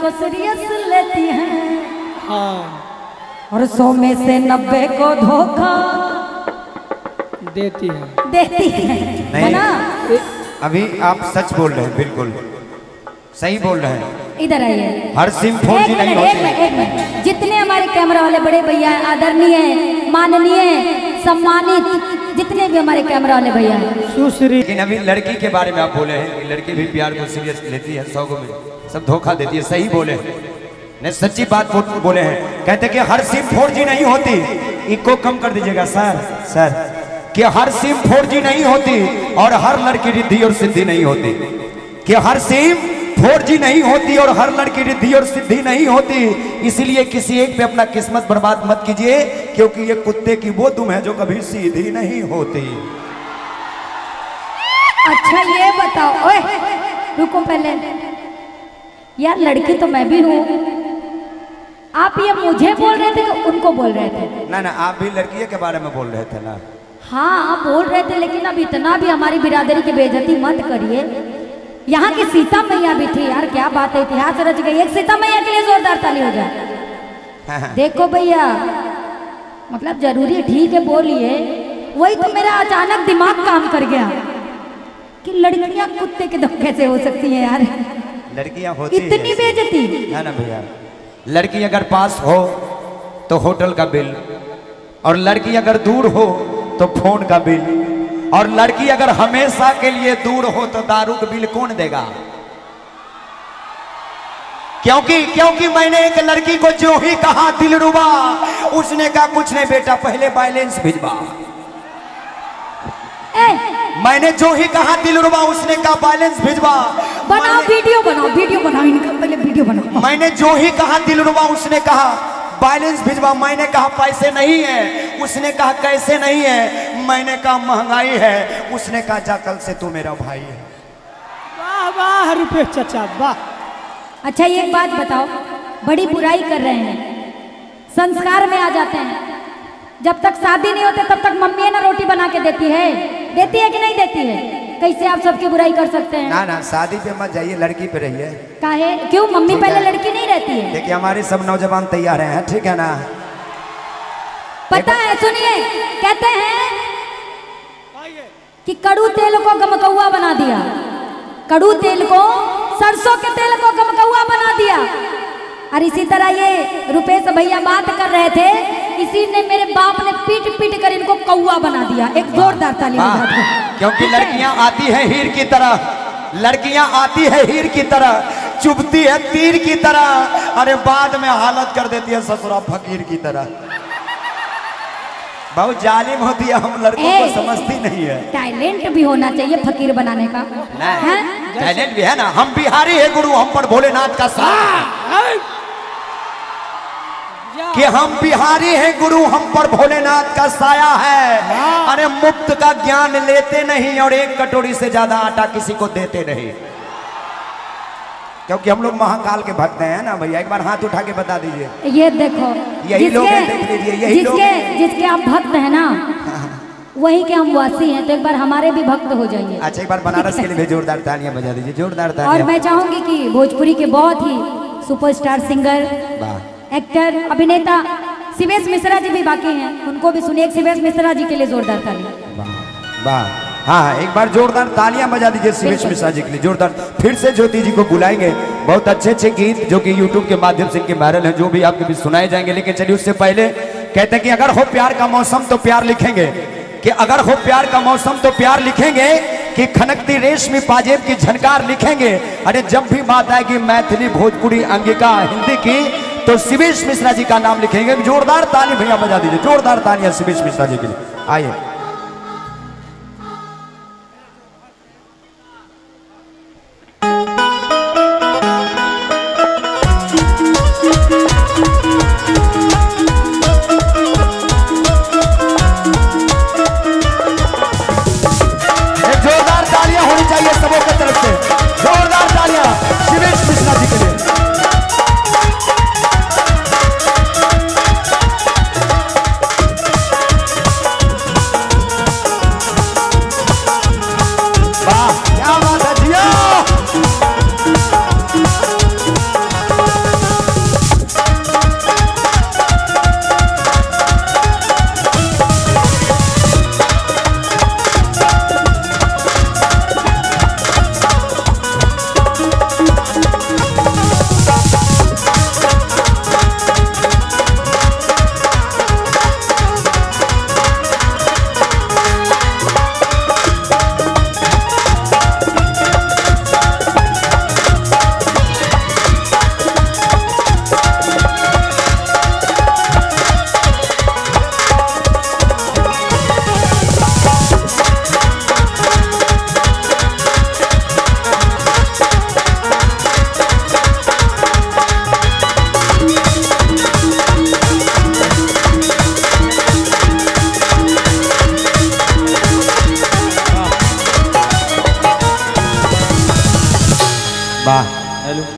को सीरियस लेती हैं। हाँ। और सौ में से नब्बे को धोखा देती है। देती है। है नहीं। ना? अभी आप सच बोल रहे हैं बिल्कुल। सही बोल रहे हैं। इधर आइए। हर सिम फोर जी नहीं एक होती मिनट एक मिनट। जितने हमारे कैमरा वाले बड़े भैया हैं आदरणीय माननीय सम्मानित जितने भी हमारे कैमरा वाले भैया हैं। सुश्री लेकिन अभी लड़की के बारे में आप बोले हैं कि लड़की भी प्यार को सीरियस लेती है सौ में सब धोखा देती है सही बोले। ने सच्ची बात बोले हैं। कहते कि हर सिम फोर जी नहीं होती। इको कम कर दीजिएगा सर। सर। कि हर सिम फोर जी नहीं होती और हर लड़की रिद्धि और सिद्धि नहीं होती। कि हर सिम फोर जी नहीं होती और हर लड़की रिद्धि और सिद्धि नहीं होती। इसलिए किसी एक पे अपना किस्मत बर्बाद मत कीजिए क्योंकि ये कुत्ते की वो दुम है जो कभी सीधी नहीं होती। अच्छा ये बताओ। ओए रुको पहले। यार लड़की तो मैं भी हूँ। आप ये मुझे बोल रहे थे कि उनको बोल रहे थे। ना ना आप भी लड़की के बारे में बोल रहे थे ना। हाँ आप बोल रहे थे लेकिन अब इतना भी हमारी बिरादरी की बेजती मत करिए। यहाँ की सीता मैया भी थी यार क्या बात है इतिहास रच गई। एक सीता मैया के लिए जोरदार ताली हो जाए। देखो भैया मतलब ज़रूरी ठीक है बोलिए। वही तो मेरा अचानक दिमाग काम कर गया कि लड़कियाँ कुत्ते के धक्के से हो सकती हैं यार। लड़कियाँ होती इतनी। बेइज्जती। है ना भैया। लड़की अगर पास हो तो होटल का बिल। और लड़की अगर दूर हो तो फ़ोन का बिल। और लड़की अगर हमेशा के लिए दूर हो तो दारू का बिल कौन देगा? क्योंकि क्योंकि मैंने एक लड़की को जो ही कहा दिल रुबा उसने कहा कुछ नहीं बेटा पहले बैलेंस भिजवा। मैंने जो ही कहा दिल रुबा उसने कहा बैलेंस भिजवा। बनाओ वीडियो बनाओ वीडियो बनाओ इनका पहले वीडियो बनाओ। मैंने जो ही कहा दिलरुबा उसने कहा बैलेंस भिजवा। मैंने कहा पैसे नहीं है। उसने कहा कैसे नहीं है? मैंने कहा महँगाई है। उसने कहा जा कल से तू मेरा भाई है। वाह वाह रुपये चचा वाह। अच्छा एक बात बताओ बड़ी बुराई कर रहे हैं। संस्कार में आ जाते हैं। जब तक शादी नहीं होते तब तक मम्मी ना रोटी बना के देती है। देती है कि नहीं देती है? कैसे आप सबकी बुराई कर सकते हैं? ना ना शादी पे मत जाइए लड़की पे रहिए। काहे? क्यों? मम्मी पहले। लड़की नहीं रहती है? देखिए हमारे सब नौजवान तैयार हैं ठीक है ना? पता है सुनिए कहते हैं कि कड़ू तेल को गमकौआ बना दिया। कड़ू तेल को सरसों के तेल को गमकौआ बना दिया। और इसी तरह ये रुपेश भैया बात कर रहे थे इसी ने मेरे बाप ने पीट कौआ बना दिया। एक जोरदार ताली वाह, बजा दो। क्योंकि लड़कियाँ आती है हीर की तरह। लड़कियाँ आती है हीर की तरह। चुभती है तीर की तरह। अरे बाद में हालत कर देती है ससुरा फकीर की तरह। बहुत जालिम होती है हम लड़कों को समझती नहीं है। टैलेंट भी होना चाहिए फकीर बनाने का। टैलेंट भी है ना। हम बिहारी है गुरु हम पर भोलेनाथ का साथ। कि हम बिहारी हैं गुरु हम पर भोलेनाथ का साया है। अरे मुफ़्त का ज्ञान लेते नहीं और एक कटोरी से ज़्यादा आटा किसी को देते नहीं। क्योंकि हम लोग महाकाल के भक्त हैं ना भैया? एक बार हाथ उठा के बता दीजिए। ये देखो यही लोग हैं, देख लीजिए, यही लोग जिसके आप भक्त हैं ना वही के हम वासी हैं तो एक बार हमारे भी भक्त हो जाइए। अच्छा एक बार बनारस के लिए भी जोरदार तालियाँ बजा दीजिए जोरदार और मैं चाहूँगी कि भोजपुरी के बहुत ही सुपरस्टार सिंगर एक्टर अभिनेता शिवेश मिश्रा जी भी बाकी हैं। उनको भी सुनिए शिवेश मिश्रा जी के लिए जोरदार ताली वाह हाँ एक बार जोरदार तालियाँ बजा दीजिए बिल्कुल। मिश्रा जी के लिए जोरदार। फिर से ज्योति जी को बुलाएँगे। बहुत अच्छे अच्छे गीत जो कि यूट्यूब के माध्यम से इनके वायरल हैं जो भी आपके बीच सुनाए जाएँगे। लेकिन चलिए उससे पहले कहते हैं कि अगर हो प्यार का मौसम तो प्यार लिखेंगे। कि अगर हो प्यार का मौसम तो प्यार लिखेंगे। कि खनकती रेशमी पाजेब की झनकार लिखेंगे। अरे जब भी बात आएगी मैथिली भोजपुरी अंगिका हिंदी की तो शिवेश मिश्रा जी का नाम लिखेंगे। जोरदार ताली भैया बजा दीजिए। जोरदार तालियाँ शिवेश मिश्रा जी के लिए। आइए। जोरदार तालियाँ होनी चाहिए सबों